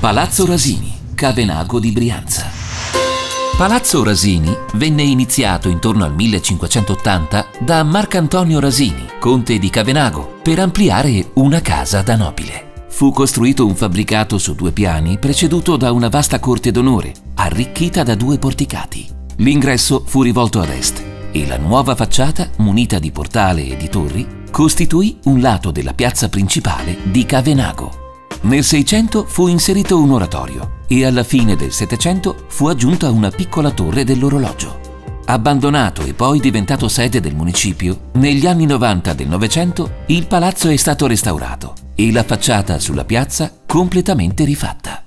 Palazzo Rasini, Cavenago di Brianza. Palazzo Rasini venne iniziato intorno al 1580 da Marcantonio Rasini, conte di Cavenago, per ampliare una casa da nobile. Fu costruito un fabbricato su due piani preceduto da una vasta corte d'onore, arricchita da due porticati. L'ingresso fu rivolto ad est e la nuova facciata, munita di portale e di torri, costituì un lato della piazza principale di Cavenago. Nel 600 fu inserito un oratorio e alla fine del Settecento fu aggiunta una piccola torre dell'orologio. Abbandonato e poi diventato sede del municipio, negli anni 90 del Novecento il palazzo è stato restaurato e la facciata sulla piazza completamente rifatta.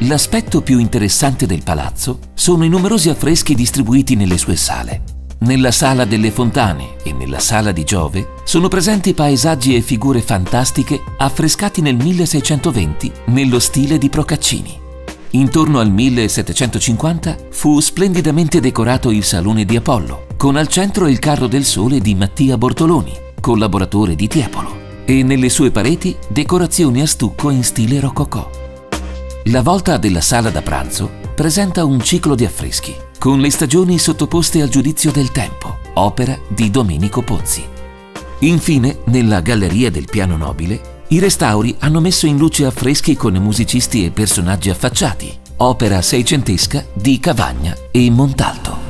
L'aspetto più interessante del palazzo sono i numerosi affreschi distribuiti nelle sue sale. Nella sala delle fontane e nella sala di Giove sono presenti paesaggi e figure fantastiche affrescati nel 1620 nello stile di Procaccini. Intorno al 1750 fu splendidamente decorato il Salone di Apollo, con al centro il carro del sole di Mattia Bortoloni, collaboratore di Tiepolo, e nelle sue pareti decorazioni a stucco in stile rococò. La volta della sala da pranzo presenta un ciclo di affreschi con le stagioni sottoposte al giudizio del tempo, opera di Domenico Pozzi. Infine, nella galleria del piano nobile, i restauri hanno messo in luce affreschi con musicisti e personaggi affacciati, opera seicentesca di Cavagna e Montalto.